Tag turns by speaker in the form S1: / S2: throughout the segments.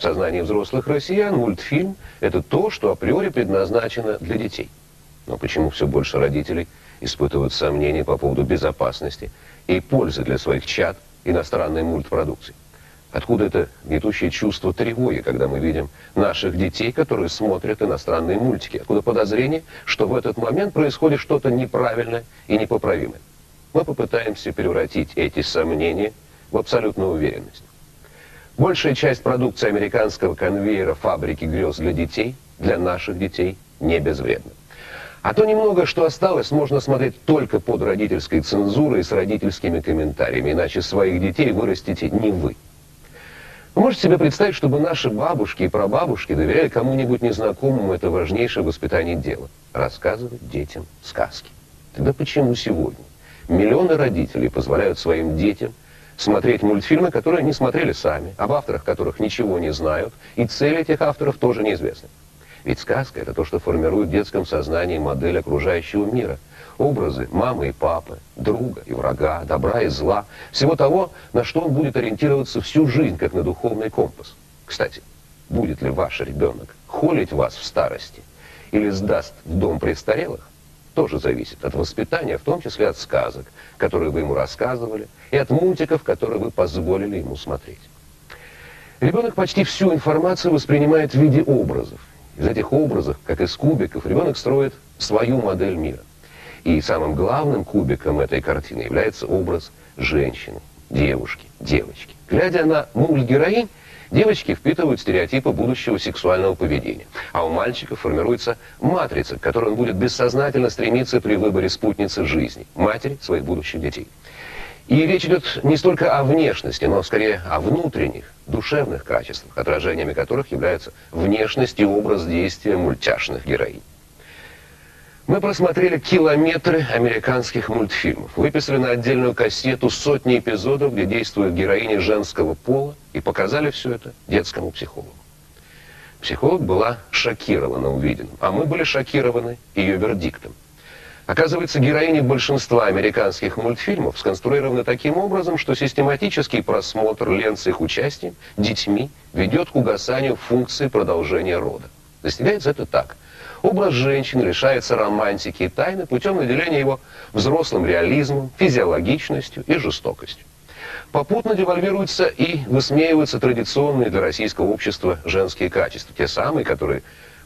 S1: В сознании взрослых россиян мультфильм – это то, что априори предназначено для детей. Но почему все больше родителей испытывают сомнения по поводу безопасности и пользы для своих чад иностранной мультпродукции? Откуда это гнетущее чувство тревоги, когда мы видим наших детей, которые смотрят иностранные мультики? Откуда подозрение, что в этот момент происходит что-то неправильное и непоправимое? Мы попытаемся превратить эти сомнения в абсолютную уверенность. Большая часть продукции американского конвейера фабрики грез для детей, для наших детей, не безвредна. А то немного, что осталось, можно смотреть только под родительской цензурой и с родительскими комментариями, иначе своих детей вырастите не вы. Вы можете себе представить, чтобы наши бабушки и прабабушки доверяли кому-нибудь незнакомому это важнейшее воспитание дела – рассказывать детям сказки. Тогда почему сегодня миллионы родителей позволяют своим детям смотреть мультфильмы, которые не смотрели сами, об авторах которых ничего не знают, и цель этих авторов тоже неизвестна? Ведь сказка – это то, что формирует в детском сознании модель окружающего мира. Образы мамы и папы, друга и врага, добра и зла. Всего того, на что он будет ориентироваться всю жизнь, как на духовный компас. Кстати, будет ли ваш ребенок холить вас в старости или сдаст в дом престарелых, тоже зависит от воспитания, в том числе от сказок, которые вы ему рассказывали, и от мультиков, которые вы позволили ему смотреть. Ребенок почти всю информацию воспринимает в виде образов. Из этих образов, как из кубиков, ребенок строит свою модель мира. И самым главным кубиком этой картины является образ женщины, девушки, девочки. Глядя на мульт-героинь, девочки впитывают стереотипы будущего сексуального поведения. А у мальчика формируется матрица, к которой он будет бессознательно стремиться при выборе спутницы жизни, матери своих будущих детей. И речь идет не столько о внешности, но скорее о внутренних, душевных качествах, отражениями которых являются внешность и образ действия мультяшных героинь. Мы просмотрели километры американских мультфильмов, выписали на отдельную кассету сотни эпизодов, где действуют героини женского пола, и показали все это детскому психологу. Психолог была шокирована увиденным, а мы были шокированы ее вердиктом. Оказывается, героини большинства американских мультфильмов сконструированы таким образом, что систематический просмотр лент с их участием детьми ведет к угасанию функции продолжения рода. Достигается это так. Образ женщины лишается романтики и тайны путем наделения его взрослым реализмом, физиологичностью и жестокостью. Попутно девальвируются и высмеиваются традиционные для российского общества женские качества, те самые, которые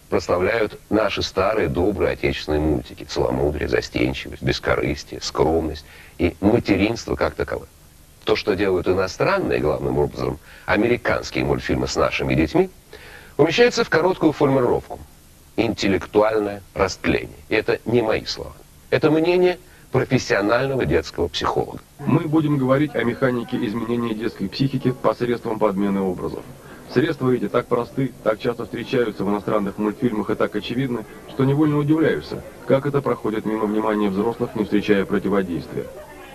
S1: прославляют наши старые добрые отечественные мультики. Целомудрие, застенчивость, бескорыстие, скромность и материнство как таковое. То, что делают иностранные, главным образом, американские мультфильмы с нашими детьми, умещается в короткую формулировку. Интеллектуальное растление. И это не мои слова. Это мнение профессионального детского психолога.
S2: Мы будем говорить о механике изменения детской психики посредством подмены образов. Средства эти так просты, так часто встречаются в иностранных мультфильмах и так очевидны, что невольно удивляешься, как это проходит мимо внимания взрослых, не встречая противодействия.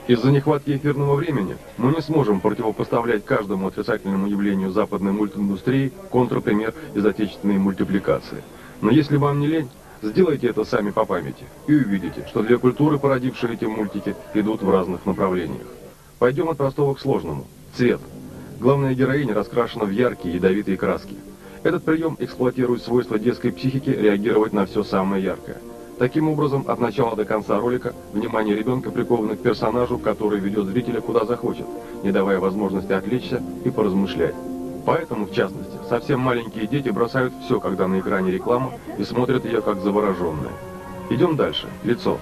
S2: Из-за нехватки эфирного времени мы не сможем противопоставлять каждому отрицательному явлению западной мультиндустрии контрпример из отечественной мультипликации. Но если вам не лень, сделайте это сами по памяти и увидите, что для культуры, породившей эти мультики, идут в разных направлениях. Пойдем от простого к сложному. Цвет. Главная героиня раскрашена в яркие ядовитые краски. Этот прием эксплуатирует свойства детской психики реагировать на все самое яркое. Таким образом, от начала до конца ролика внимание ребенка приковано к персонажу, который ведет зрителя куда захочет, не давая возможности отвлечься и поразмышлять. Поэтому, в частности, совсем маленькие дети бросают все, когда на экране реклама, и смотрят ее как завороженные. Идем дальше. Лицо.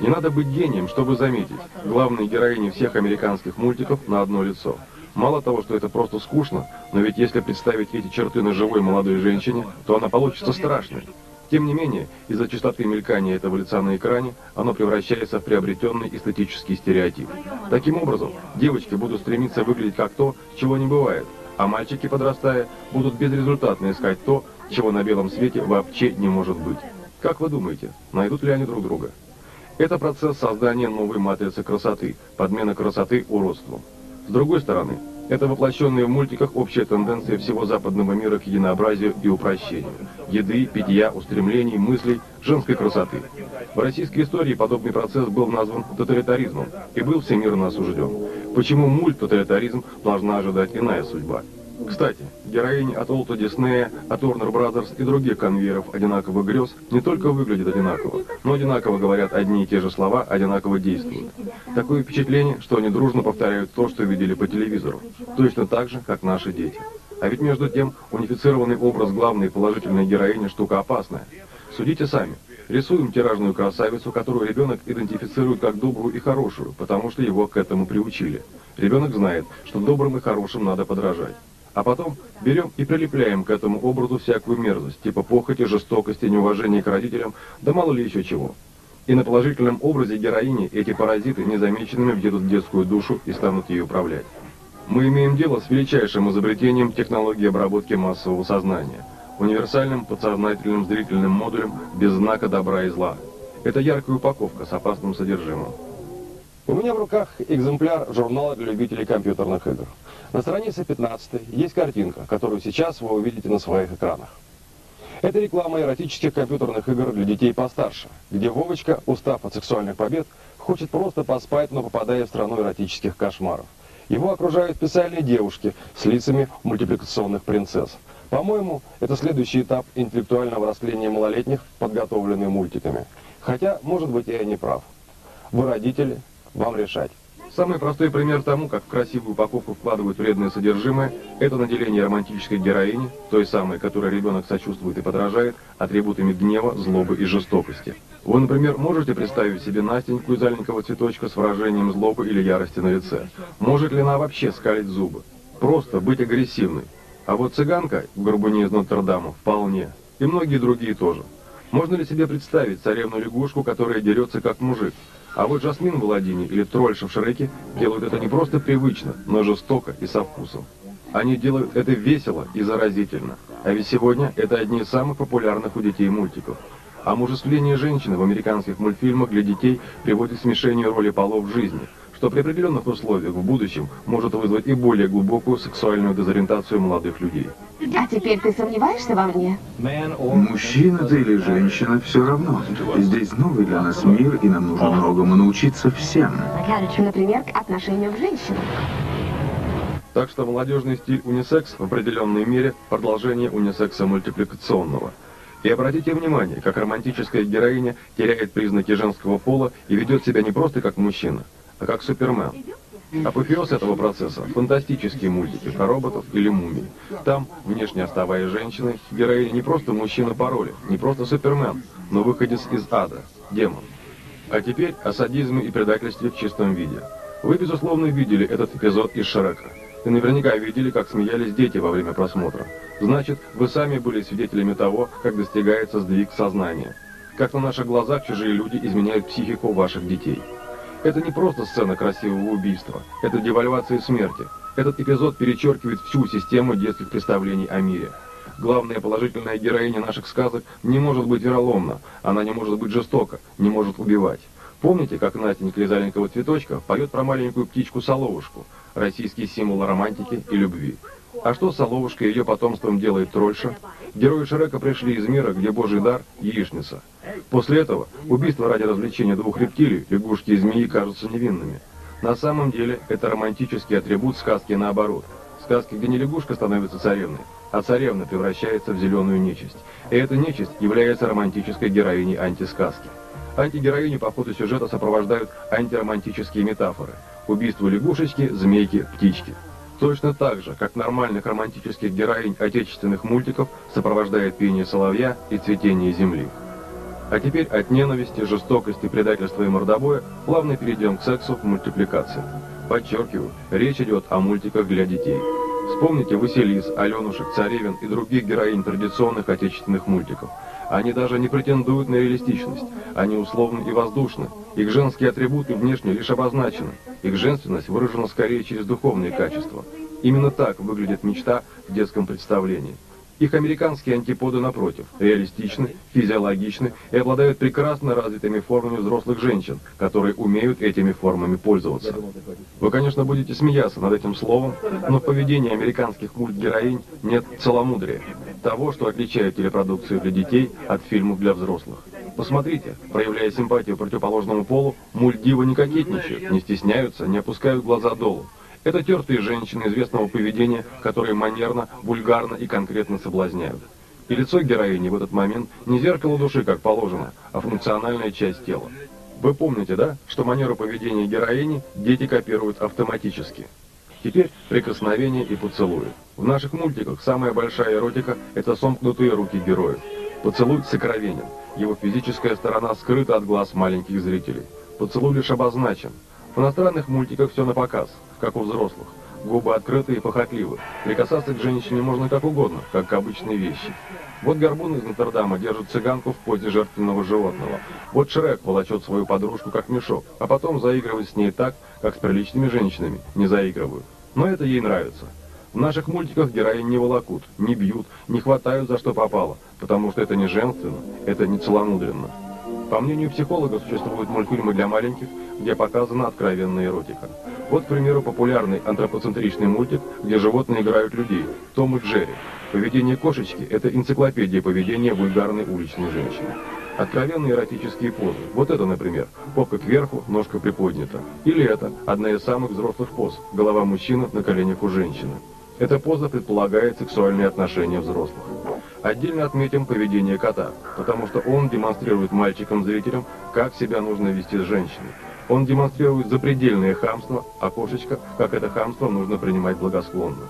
S2: Не надо быть гением, чтобы заметить. Главные героини всех американских мультиков на одно лицо – Мало того, что это просто скучно, но ведь если представить эти черты на живой молодой женщине, то она получится страшной. Тем не менее, из-за частоты мелькания этого лица на экране, оно превращается в приобретенный эстетический стереотип. Таким образом, девочки будут стремиться выглядеть как то, чего не бывает, а мальчики, подрастая, будут безрезультатно искать то, чего на белом свете вообще не может быть. Как вы думаете, найдут ли они друг друга? Это процесс создания новой матрицы красоты, подмена красоты уродством. С другой стороны, это воплощенная в мультиках общая тенденция всего западного мира к единообразию и упрощению. Еды, питья, устремлений, мыслей, женской красоты. В российской истории подобный процесс был назван тоталитаризмом и был всемирно осужден. Почему мульт-тоталитаризм должна ожидать иная судьба? Кстати, героини от Уолта Диснея, от Warner Brothers и других конвейеров одинаковых грез не только выглядят одинаково, но одинаково говорят одни и те же слова, одинаково действуют. Такое впечатление, что они дружно повторяют то, что видели по телевизору, точно так же, как наши дети. А ведь между тем, унифицированный образ главной положительной героини – штука опасная. Судите сами. Рисуем тиражную красавицу, которую ребенок идентифицирует как добрую и хорошую, потому что его к этому приучили. Ребенок знает, что добрым и хорошим надо подражать. А потом берем и прилепляем к этому образу всякую мерзость, типа похоти, жестокости, неуважения к родителям, да мало ли еще чего. И на положительном образе героини эти паразиты незамеченными въедут в детскую душу и станут ее управлять. Мы имеем дело с величайшим изобретением технологии обработки массового сознания, универсальным подсознательным зрительным модулем без знака добра и зла. Это яркая упаковка с опасным содержимым.
S3: У меня в руках экземпляр журнала для любителей компьютерных игр. На странице 15 есть картинка, которую сейчас вы увидите на своих экранах. Это реклама эротических компьютерных игр для детей постарше, где Вовочка, устав от сексуальных побед, хочет просто поспать, но попадая в страну эротических кошмаров. Его окружают специальные девушки с лицами мультипликационных принцесс. По-моему, это следующий этап интеллектуального растления малолетних, подготовленный мультиками. Хотя, может быть, я и не прав. Вы родители, вам решать.
S2: Самый простой пример тому, как в красивую упаковку вкладывают вредное содержимое, это наделение романтической героини, той самой, которой ребенок сочувствует и подражает, атрибутами гнева, злобы и жестокости. Вы, например, можете представить себе Настеньку из аленького цветочка с выражением злобы или ярости на лице? Может ли она вообще скалить зубы? Просто быть агрессивной. А вот цыганка в горбуне из Нотр-Дама вполне. И многие другие тоже. Можно ли себе представить царевну-лягушку, которая дерется как мужик? А вот Жасмин в Аладдине или Трольша в Шреке делают это не просто привычно, но жестоко и со вкусом. Они делают это весело и заразительно. А ведь сегодня это одни из самых популярных у детей мультиков. Омужествление женщины в американских мультфильмах для детей приводит к смешению роли полов в жизни, что при определенных условиях в будущем может вызвать и более глубокую сексуальную дезориентацию молодых людей.
S4: А теперь ты сомневаешься во мне?
S5: Мужчина ты или женщина, все равно. Здесь новый для нас мир, и нам нужно многому научиться всем.
S4: Например, к отношению к женщинам.
S2: Так что молодежный стиль унисекс в определенной мере продолжение унисекса мультипликационного. И обратите внимание, как романтическая героиня теряет признаки женского пола и ведет себя не просто как мужчина, а как Супермен. Апофеоз этого процесса – фантастические мультики про роботов или мумий. Там, внешне оставаясь женщиной, героиня не просто мужчина по роли, не просто супермен, но выходец из ада, демон. А теперь о садизме и предательстве в чистом виде. Вы, безусловно, видели этот эпизод из Шрека. И наверняка видели, как смеялись дети во время просмотра. Значит, вы сами были свидетелями того, как достигается сдвиг сознания. Как на наших глазах чужие люди изменяют психику ваших детей. Это не просто сцена красивого убийства, это девальвация смерти. Этот эпизод перечеркивает всю систему детских представлений о мире. Главная положительная героиня наших сказок не может быть вероломна, она не может быть жестока, не может убивать. Помните, как Настенька из аленького цветочка поет про маленькую птичку-соловушку, российский символ романтики и любви? А что Соловушка и ее потомством делает Трольша? Герои Шрека пришли из мира, где божий дар – яичница. После этого убийства ради развлечения двух рептилий, лягушки и змеи, кажутся невинными. На самом деле это романтический атрибут сказки наоборот. Сказки, где не лягушка становится царевной, а царевна превращается в зеленую нечисть. И эта нечисть является романтической героиней антисказки. Антигероини по ходу сюжета сопровождают антиромантические метафоры. Убийство лягушечки, змейки, птички. Точно так же, как нормальных романтических героинь отечественных мультиков сопровождает пение соловья и цветение земли. А теперь от ненависти, жестокости, предательства и мордобоя плавно перейдем к сексу в мультипликации. Подчеркиваю, речь идет о мультиках для детей. Вспомните Василис, Аленушек, Царевин и других героинь традиционных отечественных мультиков. Они даже не претендуют на реалистичность. Они условны и воздушны. Их женские атрибуты внешне лишь обозначены. Их женственность выражена скорее через духовные качества. Именно так выглядит мечта в детском представлении. Их американские антиподы, напротив, реалистичны, физиологичны и обладают прекрасно развитыми формами взрослых женщин, которые умеют этими формами пользоваться. Вы, конечно, будете смеяться над этим словом, но в поведении американских мультгероинь нет целомудрия, того, что отличает телепродукцию для детей от фильмов для взрослых. Посмотрите, проявляя симпатию противоположному полу, мультдивы не кокетничают, не стесняются, не опускают глаза долу. Это тертые женщины известного поведения, которые манерно, вульгарно и конкретно соблазняют. И лицо героини в этот момент не зеркало души, как положено, а функциональная часть тела. Вы помните, да, что манеру поведения героини дети копируют автоматически. Теперь прикосновение и поцелуи. В наших мультиках самая большая эротика – это сомкнутые руки героев. Поцелуй сокровенен. Его физическая сторона скрыта от глаз маленьких зрителей. Поцелуй лишь обозначен. В иностранных мультиках все на показ, как у взрослых. Губы открыты и похотливы. Прикасаться к женщине можно как угодно, как к обычной вещи. Вот Горбун из Нотр-Дама держит цыганку в позе жертвенного животного. Вот Шрек волочет свою подружку как мешок, а потом заигрывает с ней так, как с приличными женщинами не заигрывают. Но это ей нравится. В наших мультиках героинь не волокут, не бьют, не хватают за что попало, потому что это не женственно, это не целомудренно. По мнению психологов, существуют мультфильмы для маленьких, где показана откровенная эротика. Вот, к примеру, популярный антропоцентричный мультик, где животные играют людей «Том и Джерри». Поведение кошечки – это энциклопедия поведения вульгарной уличной женщины. Откровенные эротические позы. Вот это, например, попка кверху, ножка приподнята. Или это одна из самых взрослых поз – голова мужчины на коленях у женщины. Эта поза предполагает сексуальные отношения взрослых. Отдельно отметим поведение кота, потому что он демонстрирует мальчикам-зрителям, как себя нужно вести с женщиной. Он демонстрирует запредельное хамство, а кошечка, как это хамство нужно принимать благосклонно.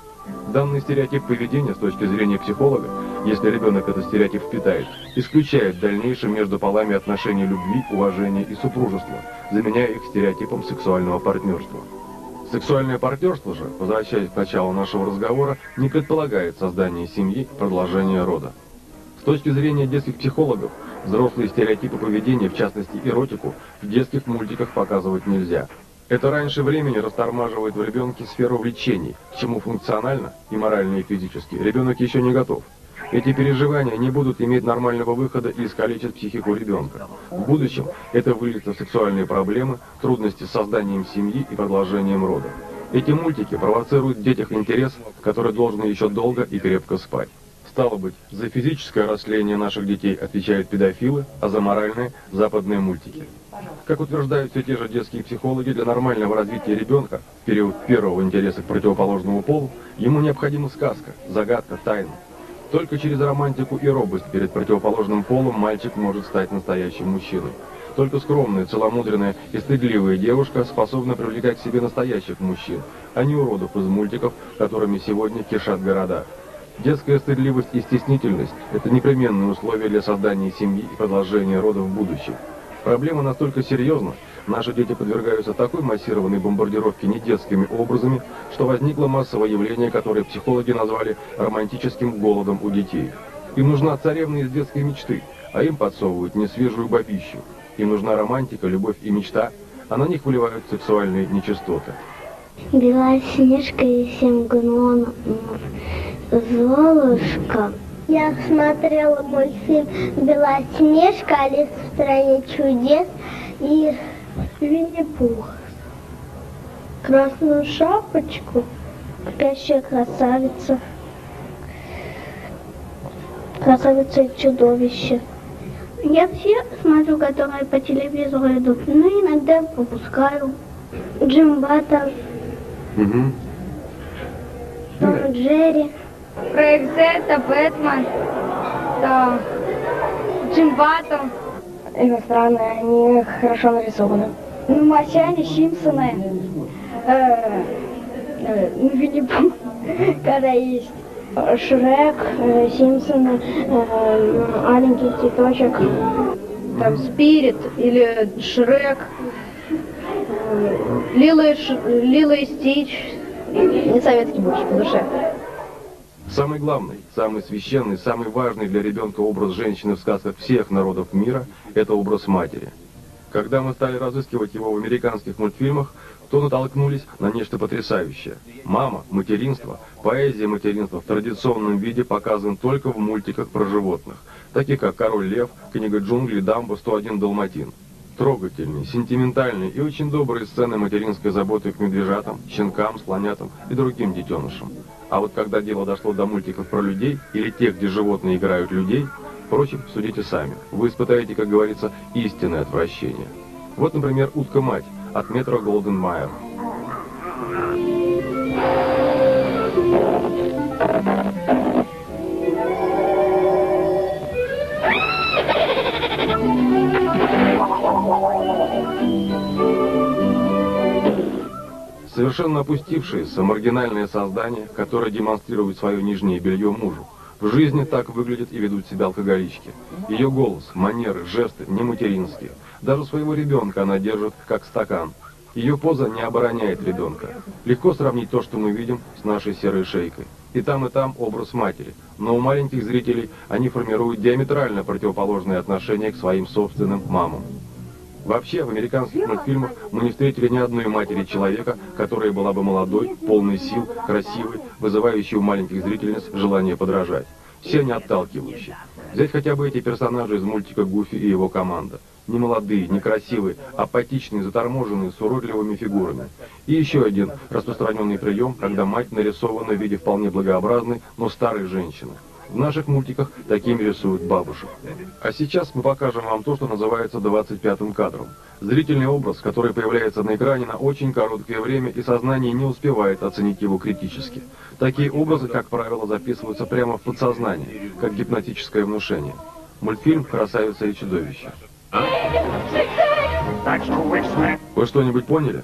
S2: Данный стереотип поведения с точки зрения психолога, если ребенок этот стереотип впитает, исключает в дальнейшем между полами отношения любви, уважения и супружества, заменяя их стереотипом сексуального партнерства. Сексуальное партнерство же, возвращаясь к началу нашего разговора, не предполагает создание семьи и продолжение рода. С точки зрения детских психологов, взрослые стереотипы поведения, в частности эротику, в детских мультиках показывать нельзя – это раньше времени растормаживает в ребенке сферу влечений, к чему функционально и морально и физически ребенок еще не готов. Эти переживания не будут иметь нормального выхода и искалечат психику ребенка. В будущем это выльется в сексуальные проблемы, трудности с созданием семьи и продолжением рода. Эти мультики провоцируют в детях интерес, который должен еще долго и крепко спать. Стало быть, за физическое растление наших детей отвечают педофилы, а за моральные – западные мультики. Как утверждают все те же детские психологи, для нормального развития ребенка в период первого интереса к противоположному полу ему необходима сказка, загадка, тайна. Только через романтику и робость перед противоположным полом мальчик может стать настоящим мужчиной. Только скромная, целомудренная и стыдливая девушка способна привлекать к себе настоящих мужчин, а не уродов из мультиков, которыми сегодня кишат города. Детская стыдливость и стеснительность – это непременные условия для создания семьи и продолжения рода в будущем. Проблема настолько серьезна, наши дети подвергаются такой массированной бомбардировке недетскими образами, что возникло массовое явление, которое психологи назвали романтическим голодом у детей. Им нужна царевна из детской мечты, а им подсовывают несвежую бабищу. Им нужна романтика, любовь и мечта, а на них выливают сексуальные нечистоты.
S6: Белая снежка и семь гномов, Золушка. Я смотрела мультфильм «Белоснежка», «Алиса в стране чудес» и «Винни-Пух». Красную шапочку, спящая красавица, красавица и чудовище. Я все смотрю, которые по телевизору идут, но иногда пропускаю. Джим Баттон,
S2: Угу.
S6: Том Джерри.
S7: Проект Z, это Бэтмен, это Джим Баттон.
S6: Иностранные, они хорошо нарисованы.
S7: Ну, Марсиане, Симпсоны. Э, э, ну, Винни-Пух, когда есть.
S6: Шрек, э, Симпсоны, э, маленький цветочек.
S7: Там Спирит или Шрек. Лила и, Ш- Лила и Стич. Не советский больше по душе.
S2: Самый главный, самый священный, самый важный для ребенка образ женщины в сказках всех народов мира – это образ матери. Когда мы стали разыскивать его в американских мультфильмах, то натолкнулись на нечто потрясающее. Мама, материнство, поэзия материнства в традиционном виде показан только в мультиках про животных, таких как «Король лев», «Книга джунглей», «Дамбо», «101 Далматин». Трогательные, сентиментальные и очень добрые сцены материнской заботы к медвежатам, щенкам, слонятам и другим детенышам. А вот когда дело дошло до мультиков про людей или тех, где животные играют людей, впрочем, судите сами. Вы испытаете, как говорится, истинное отвращение. Вот, например, «Утка-мать» от метро Голден Майер. Thank you. Совершенно опустившееся, маргинальное создание, которое демонстрирует свое нижнее белье мужу. В жизни так выглядят и ведут себя алкоголички. Ее голос, манеры, жесты не материнские. Даже своего ребенка она держит как стакан. Ее поза не обороняет ребенка. Легко сравнить то, что мы видим, с нашей серой шейкой. И там, и там образ матери. Но у маленьких зрителей они формируют диаметрально противоположные отношения к своим собственным мамам. Вообще, в американских мультфильмах мы не встретили ни одной матери человека, которая была бы молодой, полной сил, красивой, вызывающей у маленьких зрительниц желание подражать. Все они отталкивающие. Взять хотя бы эти персонажи из мультика «Гуфи» и его команда. Не молодые, не красивые, апатичные, заторможенные, с уродливыми фигурами. И еще один распространенный прием, когда мать нарисована в виде вполне благообразной, но старой женщины. В наших мультиках такими рисуют бабушек. А сейчас мы покажем вам то, что называется 25-м кадром. Зрительный образ, который появляется на экране на очень короткое время, и сознание не успевает оценить его критически. Такие образы, как правило, записываются прямо в подсознание, как гипнотическое внушение. Мультфильм «Красавица и чудовище». Вы что-нибудь поняли?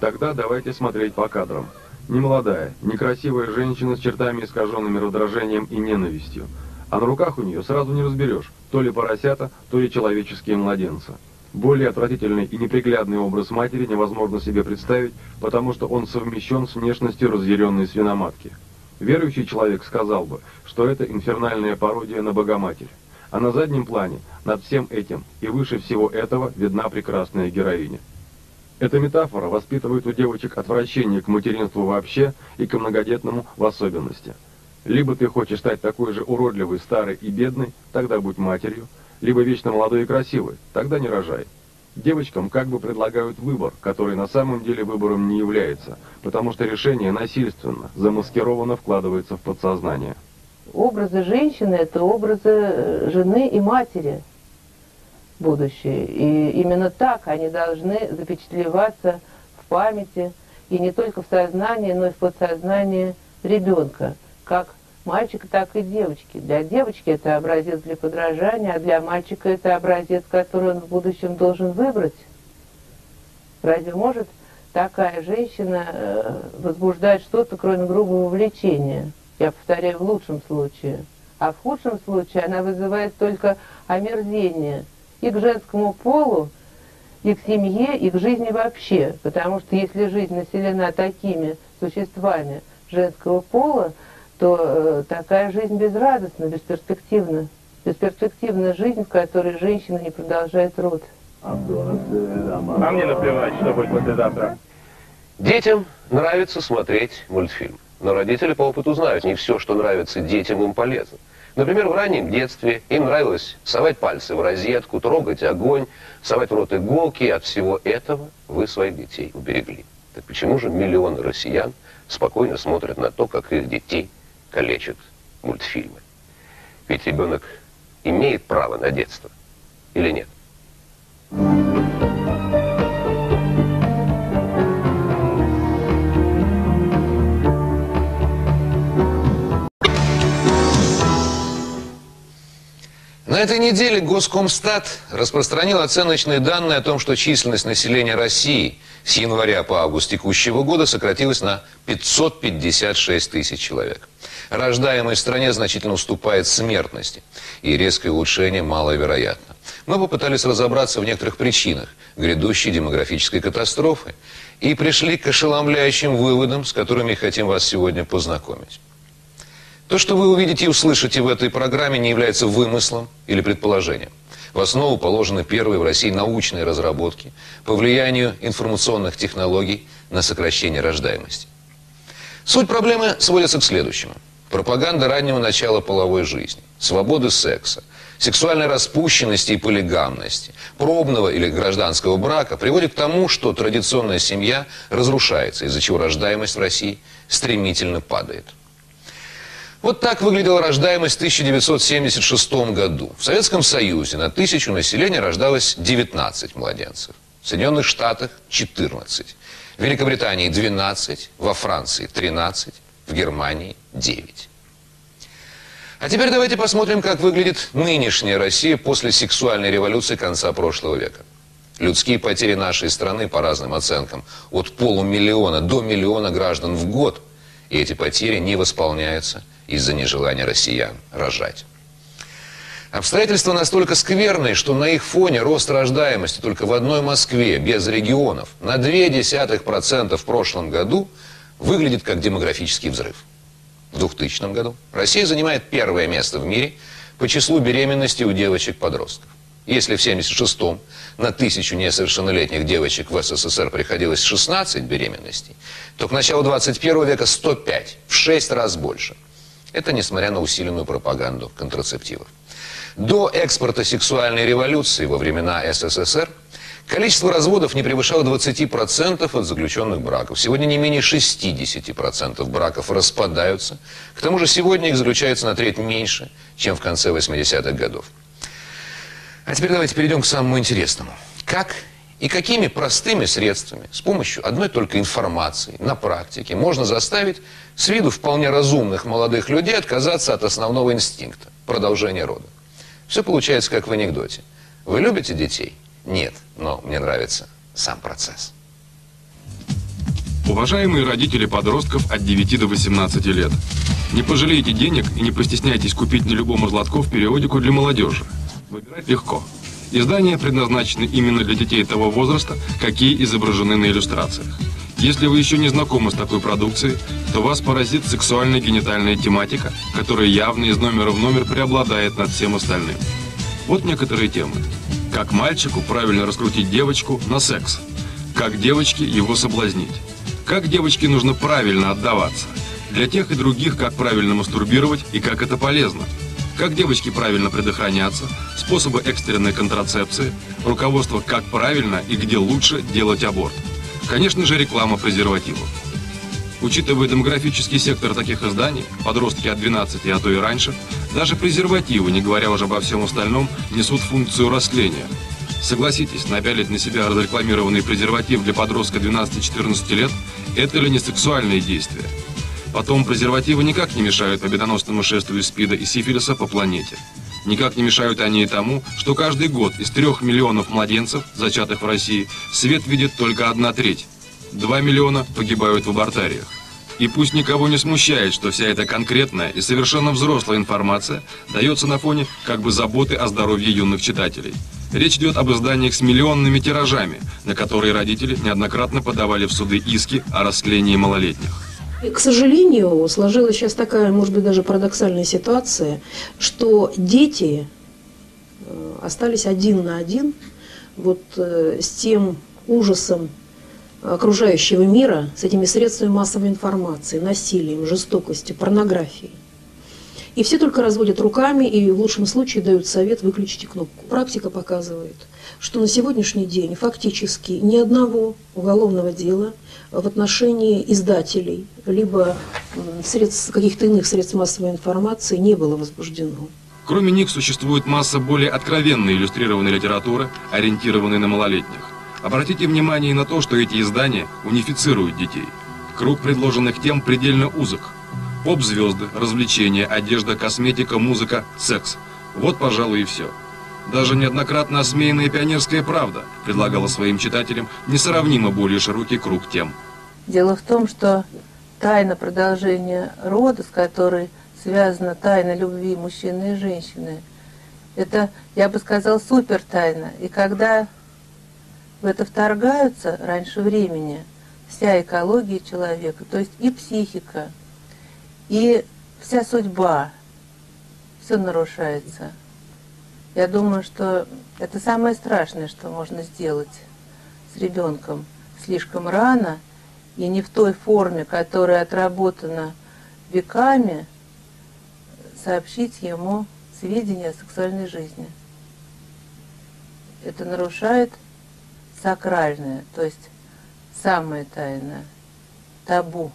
S2: Тогда давайте смотреть по кадрам. Немолодая, некрасивая женщина с чертами искаженными раздражением и ненавистью. А на руках у нее сразу не разберешь, то ли поросята, то ли человеческие младенцы. Более отвратительный и неприглядный образ матери невозможно себе представить, потому что он совмещен с внешностью разъяренной свиноматки. Верующий человек сказал бы, что это инфернальная пародия на Богоматерь. А на заднем плане, над всем этим и выше всего этого, видна прекрасная героиня. Эта метафора воспитывает у девочек отвращение к материнству вообще и к многодетному в особенности. Либо ты хочешь стать такой же уродливой, старой и бедной, тогда будь матерью, либо вечно молодой и красивой, тогда не рожай. Девочкам как бы предлагают выбор, который на самом деле выбором не является, потому что решение насильственно, замаскированно вкладывается в подсознание.
S8: Образы женщины – это образы э, жены и матери – будущее. И именно так они должны запечатлеваться в памяти, и не только в сознании, но и в подсознании ребенка, как мальчика, так и девочки. Для девочки это образец для подражания, а для мальчика это образец, который он в будущем должен выбрать. Разве может такая женщина э, возбуждать что-то, кроме грубого влечения? Я повторяю, в лучшем случае. А в худшем случае она вызывает только омерзение – и к женскому полу, и к семье, и к жизни вообще. Потому что если жизнь населена такими существами женского пола, то э, такая жизнь безрадостна, бесперспективна. Бесперспективна жизнь, в которой женщина не продолжает род.
S2: А мне наплевать, что будет послезавтра.
S9: Детям нравится смотреть мультфильм. Но родители по опыту знают, не все, что нравится детям, им полезно. Например, в раннем детстве им нравилось совать пальцы в розетку, трогать огонь, совать в рот иголки. От всего этого вы своих детей уберегли. Так почему же миллионы россиян спокойно смотрят на то, как их детей калечат мультфильмы? Ведь ребенок имеет право на детство или нет? На этой неделе Госкомстат распространил оценочные данные о том, что численность населения России с января по август текущего года сократилась на 556 тысяч человек. Рождаемость в стране значительно уступает смертности, и резкое улучшение маловероятно. Мы попытались разобраться в некоторых причинах грядущей демографической катастрофы и пришли к ошеломляющим выводам, с которыми хотим вас сегодня познакомить. То, что вы увидите и услышите в этой программе, не является вымыслом или предположением. В основу положены первые в России научные разработки по влиянию информационных технологий на сокращение рождаемости. Суть проблемы сводится к следующему. Пропаганда раннего начала половой жизни, свободы секса, сексуальной распущенности и полигамности, пробного или гражданского брака приводит к тому, что традиционная семья разрушается, из-за чего рождаемость в России стремительно падает. Вот так выглядела рождаемость в 1976 году. В Советском Союзе на тысячу населения рождалось 19 младенцев. В Соединенных Штатах 14. В Великобритании 12, во Франции 13, в Германии 9. А теперь давайте посмотрим, как выглядит нынешняя Россия после сексуальной революции конца прошлого века. Людские потери нашей страны, по разным оценкам, от полумиллиона до миллиона граждан в год. И эти потери не восполняются из-за нежелания россиян рожать. Обстоятельства настолько скверные, что на их фоне рост рождаемости только в одной Москве, без регионов, на 0,2% в прошлом году выглядит как демографический взрыв. В 2000 году Россия занимает первое место в мире по числу беременности у девочек-подростков. Если в 76-м на тысячу несовершеннолетних девочек в СССР приходилось 16 беременностей, то к началу 21 века 105, в 6 раз больше. Это несмотря на усиленную пропаганду контрацептивов. До экспорта сексуальной революции во времена СССР количество разводов не превышало 20% от заключенных браков. Сегодня не менее 60% браков распадаются. К тому же сегодня их заключается на треть меньше, чем в конце 80-х годов. А теперь давайте перейдем к самому интересному. Как и какими простыми средствами, с помощью одной только информации на практике, можно заставить с виду вполне разумных молодых людей отказаться от основного инстинкта – продолжения рода. Все получается как в анекдоте. Вы любите детей? Нет, но мне нравится сам процесс.
S2: Уважаемые родители подростков от 9 до 18 лет, не пожалейте денег и не постесняйтесь купить на любом из лотков периодику для молодежи. Выбирать легко. Издания предназначены именно для детей того возраста, какие изображены на иллюстрациях. Если вы еще не знакомы с такой продукцией, то вас поразит сексуальная генитальная тематика, которая явно из номера в номер преобладает над всем остальным. Вот некоторые темы. Как мальчику правильно раскрутить девочку на секс? Как девочке его соблазнить? Как девочке нужно правильно отдаваться? Для тех и других, как правильно мастурбировать и как это полезно. Как девочке правильно предохраняться, способы экстренной контрацепции, руководство, как правильно и где лучше делать аборт – Конечно же, реклама презервативов. Учитывая демографический сектор таких изданий, подростки от 12, а то и раньше, даже презервативы, не говоря уже обо всем остальном, несут функцию растления. Согласитесь, напялить на себя разрекламированный презерватив для подростка 12-14 лет – это ли не сексуальные действия? Потом презервативы никак не мешают победоносному шествию СПИДа и сифилиса по планете. Никак не мешают они и тому, что каждый год из трех миллионов младенцев, зачатых в России, свет видит только одна треть. Два миллиона погибают в абортариях. И пусть никого не смущает, что вся эта конкретная и совершенно взрослая информация дается на фоне как бы заботы о здоровье юных читателей. Речь идет об изданиях с миллионными тиражами, на которые родители неоднократно подавали в суды иски о расклении малолетних.
S10: И, к сожалению, сложилась сейчас такая, может быть, даже парадоксальная ситуация, что дети э, остались один на один вот э, с тем ужасом окружающего мира, с этими средствами массовой информации, насилием, жестокостью, порнографией. И все только разводят руками и в лучшем случае дают совет «выключите кнопку». Практика показывает, что на сегодняшний день фактически ни одного уголовного дела – в отношении издателей, либо средств, каких-то иных средств массовой информации не было возбуждено.
S2: Кроме них существует масса более откровенной иллюстрированной литературы, ориентированной на малолетних. Обратите внимание на то, что эти издания унифицируют детей. Круг предложенных тем предельно узок. Поп-звезды, развлечения, одежда, косметика, музыка, секс. Вот, пожалуй, и все. Даже неоднократно осмеянная пионерская правда предлагала своим читателям несравнимо более широкий круг тем.
S8: Дело в том, что тайна продолжения рода, с которой связана тайна любви мужчины и женщины, это, я бы сказал, супер тайна. И когда в это вторгаются раньше времени вся экология человека, то есть и психика, и вся судьба, все нарушается. Я думаю, что это самое страшное, что можно сделать с ребенком слишком рано и не в той форме, которая отработана веками, сообщить ему сведения о сексуальной жизни. Это нарушает сакральное, то есть самое тайное, табу.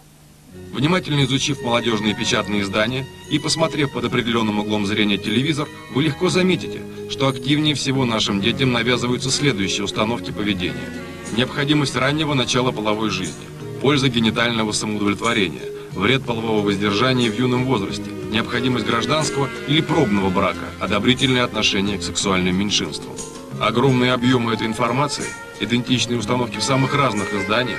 S2: Внимательно изучив молодежные печатные издания и посмотрев под определенным углом зрения телевизор, вы легко заметите, что активнее всего нашим детям навязываются следующие установки поведения. Необходимость раннего начала половой жизни, польза генитального самоудовлетворения, вред полового воздержания в юном возрасте, необходимость гражданского или пробного брака, одобрительное отношение к сексуальным меньшинствам. Огромные объемы этой информации, идентичные установки в самых разных изданиях,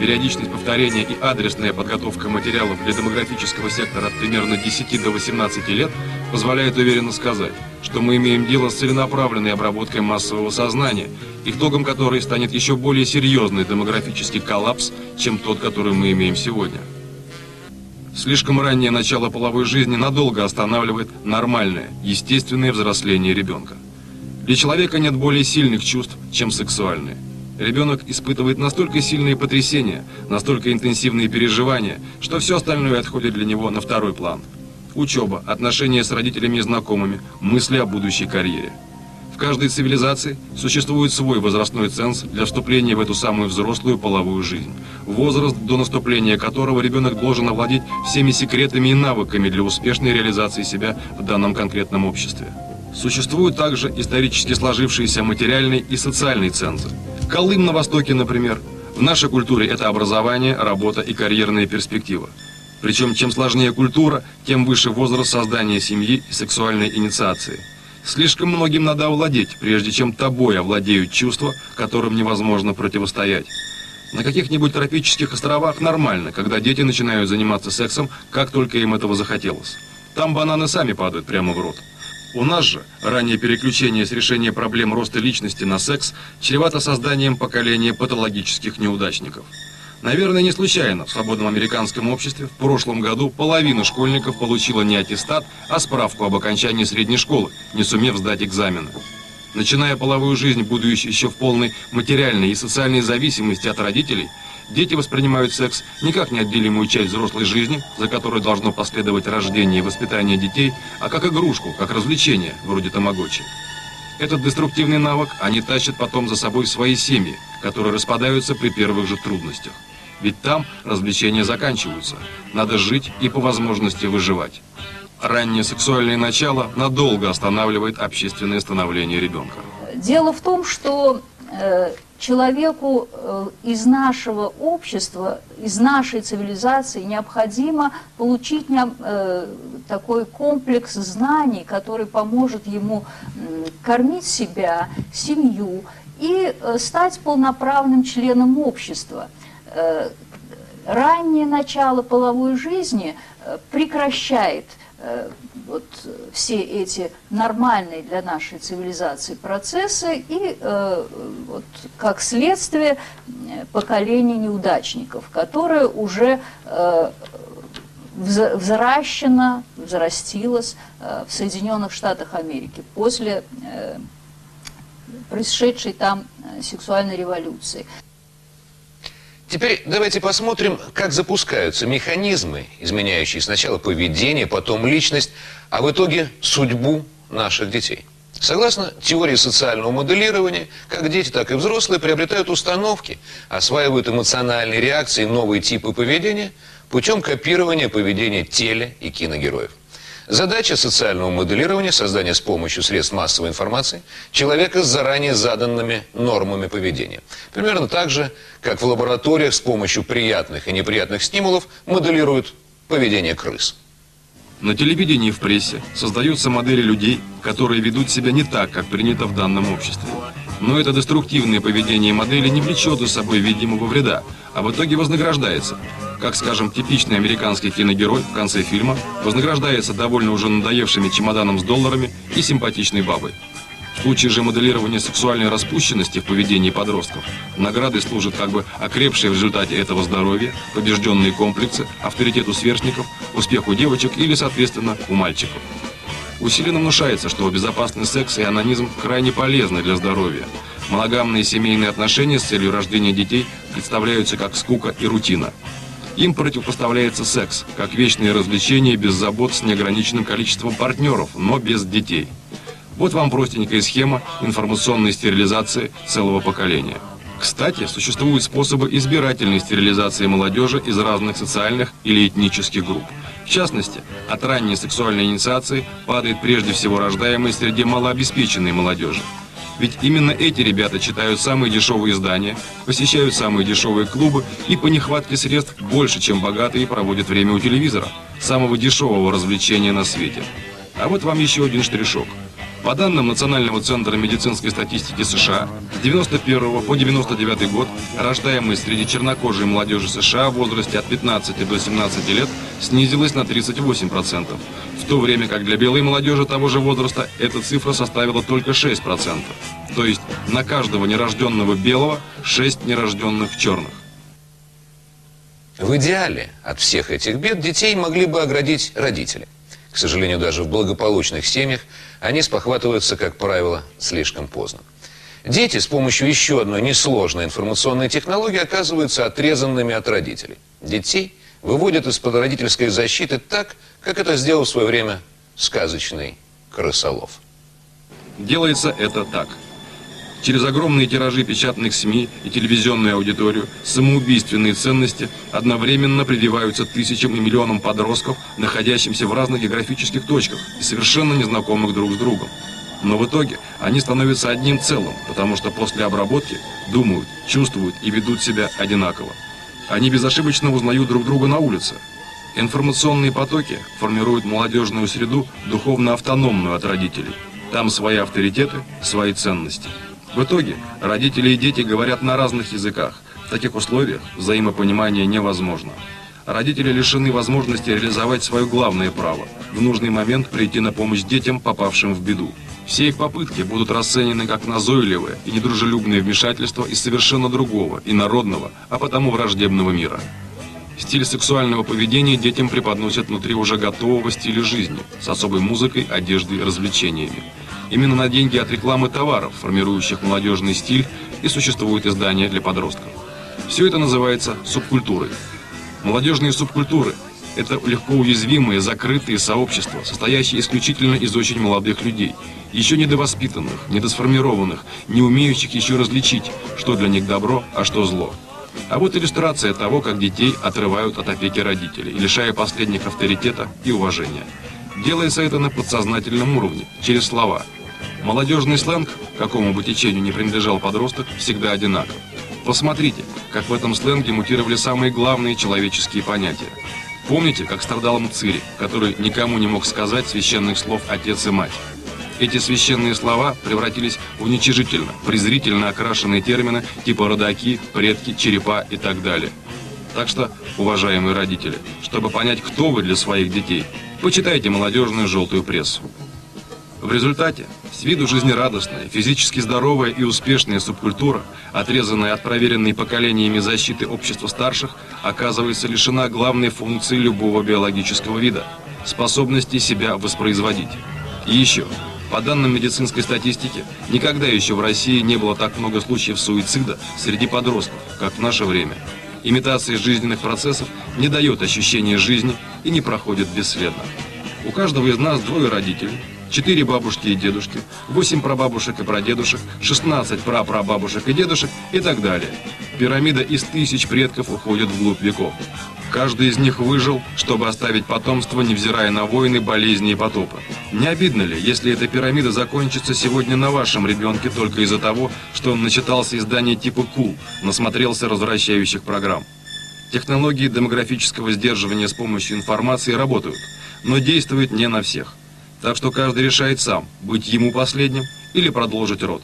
S2: периодичность повторения и адресная подготовка материалов для демографического сектора от примерно 10 до 18 лет позволяет уверенно сказать, что мы имеем дело с целенаправленной обработкой массового сознания, итогом которой станет еще более серьезный демографический коллапс, чем тот, который мы имеем сегодня. Слишком раннее начало половой жизни надолго останавливает нормальное, естественное взросление ребенка. Для человека нет более сильных чувств, чем сексуальные. Ребенок испытывает настолько сильные потрясения, настолько интенсивные переживания, что все остальное отходит для него на второй план. Учеба, отношения с родителями и знакомыми, мысли о будущей карьере. В каждой цивилизации существует свой возрастной ценз для вступления в эту самую взрослую половую жизнь. Возраст, до наступления которого ребенок должен овладеть всеми секретами и навыками для успешной реализации себя в данном конкретном обществе. Существуют также исторически сложившиеся материальные и социальные цензы. Колым на Востоке, например. В нашей культуре это образование, работа и карьерная перспектива. Причем чем сложнее культура, тем выше возраст создания семьи и сексуальной инициации. Слишком многим надо овладеть, прежде чем тобой овладеют чувства, которым невозможно противостоять. На каких-нибудь тропических островах нормально, когда дети начинают заниматься сексом, как только им этого захотелось. Там бананы сами падают прямо в рот. У нас же раннее переключение с решения проблем роста личности на секс чревато созданием поколения патологических неудачников. Наверное, не случайно в свободном американском обществе в прошлом году половина школьников получила не аттестат, а справку об окончании средней школы, не сумев сдать экзамены. Начиная половую жизнь, будучи еще в полной материальной и социальной зависимости от родителей – Дети воспринимают секс не как неотделимую часть взрослой жизни, за которой должно последовать рождение и воспитание детей, а как игрушку, как развлечение, вроде тамагочи. Этот деструктивный навык они тащат потом за собой свои семьи, которые распадаются при первых же трудностях. Ведь там развлечения заканчиваются. Надо жить и по возможности выживать. Раннее сексуальное начало надолго останавливает общественное становление ребенка.
S11: Дело в том, что э, человеку э, из нашего общества, из нашей цивилизации необходимо получить э, такой комплекс знаний, который поможет ему кормить себя, семью и э, стать полноправным членом общества. Раннее начало половой жизни прекращает вот все эти нормальные для нашей цивилизации процессы и э, вот, как следствие поколение неудачников, которое уже э, взращено, взрастилось э, в Соединенных Штатах Америки после э, происшедшей там э, сексуальной революции.
S9: Теперь давайте посмотрим, как запускаются механизмы, изменяющие сначала поведение, потом личность, а в итоге судьбу наших детей. Согласно теории социального моделирования, как дети, так и взрослые приобретают установки, осваивают эмоциональные реакции, новые типы поведения путем копирования поведения теле и киногероев. Задача социального моделирования – создание с помощью средств массовой информации человека с заранее заданными нормами поведения. Примерно так же, как в лабораториях с помощью приятных и неприятных стимулов моделируют поведение крыс.
S2: На телевидении и в прессе создаются модели людей, которые ведут себя не так, как принято в данном обществе. Но это деструктивное поведение модели не влечет за собой видимого вреда, а в итоге вознаграждается. Как, скажем, типичный американский киногерой в конце фильма вознаграждается довольно уже надоевшими чемоданом с долларами и симпатичной бабой. В случае же моделирования сексуальной распущенности в поведении подростков, наградой служат как бы окрепшие в результате этого здоровья, побежденные комплексы, авторитету сверстников, успеху девочек или, соответственно, у мальчиков. Усиленно внушается, что безопасный секс и анонизм крайне полезны для здоровья. Моногамные семейные отношения с целью рождения детей представляются как скука и рутина. Им противопоставляется секс, как вечное развлечение без забот с неограниченным количеством партнеров, но без детей. Вот вам простенькая схема информационной стерилизации целого поколения. Кстати, существуют способы избирательной стерилизации молодежи из разных социальных или этнических групп. В частности, от ранней сексуальной инициации падает прежде всего рождаемой среди малообеспеченной молодежи. Ведь именно эти ребята читают самые дешевые издания, посещают самые дешевые клубы и по нехватке средств больше, чем богатые, проводят время у телевизора, самого дешевого развлечения на свете. А вот вам еще один штришок – По данным Национального центра медицинской статистики США, с 91 по 99 год рождаемость среди чернокожей молодежи США в возрасте от 15 до 17 лет снизилась на 38%, в то время как для белой молодежи того же возраста эта цифра составила только 6%. То есть на каждого нерожденного белого 6 нерожденных черных.
S9: В идеале от всех этих бед детей могли бы оградить родители. К сожалению, даже в благополучных семьях они спохватываются, как правило, слишком поздно. Дети с помощью еще одной несложной информационной технологии оказываются отрезанными от родителей. Детей выводят из-под родительской защиты так, как это сделал в свое время сказочный крысолов.
S2: Делается это так – Через огромные тиражи печатных СМИ и телевизионную аудиторию самоубийственные ценности одновременно прививаются тысячам и миллионам подростков, находящимся в разных географических точках и совершенно незнакомых друг с другом. Но в итоге они становятся одним целым, потому что после обработки думают, чувствуют и ведут себя одинаково. Они безошибочно узнают друг друга на улице. Информационные потоки формируют молодежную среду, духовно автономную от родителей. Там свои авторитеты, свои ценности. В итоге родители и дети говорят на разных языках. В таких условиях взаимопонимание невозможно. Родители лишены возможности реализовать свое главное право – в нужный момент прийти на помощь детям, попавшим в беду. Все их попытки будут расценены как назойливое и недружелюбное вмешательство из совершенно другого, и народного, а потому враждебного мира. Стиль сексуального поведения детям преподносят внутри уже готового стиля жизни, с особой музыкой, одеждой, развлечениями. Именно на деньги от рекламы товаров, формирующих молодежный стиль, и существуют издания для подростков. Все это называется субкультурой. Молодежные субкультуры – это легко уязвимые, закрытые сообщества, состоящие исключительно из очень молодых людей, еще недовоспитанных, недосформированных, не умеющих еще различить, что для них добро, а что зло. А вот иллюстрация того, как детей отрывают от опеки родителей, лишая последних авторитета и уважения. Делается это на подсознательном уровне, через слова – Молодежный сленг, какому бы течению не принадлежал подросток, всегда одинаков. Посмотрите, как в этом сленге мутировали самые главные человеческие понятия. Помните, как страдал Мцири, который никому не мог сказать священных слов «отец» и «мать»? Эти священные слова превратились в уничижительно, презрительно окрашенные термины типа родаки, предки, черепа и так далее. Так что, уважаемые родители, чтобы понять, кто вы для своих детей, почитайте молодежную желтую прессу. В результате, с виду жизнерадостная, физически здоровая и успешная субкультура, отрезанная от проверенной поколениями защиты общества старших, оказывается лишена главной функции любого биологического вида – способности себя воспроизводить. И еще, по данным медицинской статистики, никогда еще в России не было так много случаев суицида среди подростков, как в наше время. Имитация жизненных процессов не дает ощущения жизни и не проходит бесследно. У каждого из нас двое родителей – четыре бабушки и дедушки, восемь прабабушек и прадедушек, 16 прапрабабушек и дедушек и так далее. Пирамида из тысяч предков уходит вглубь веков. Каждый из них выжил, чтобы оставить потомство, невзирая на войны, болезни и потопы. Не обидно ли, если эта пирамида закончится сегодня на вашем ребенке только из-за того, что он начитался издания типа «Кул», насмотрелся развращающих программ? Технологии демографического сдерживания с помощью информации работают, но действуют не на всех – так что каждый решает сам, быть ему последним или продолжить род.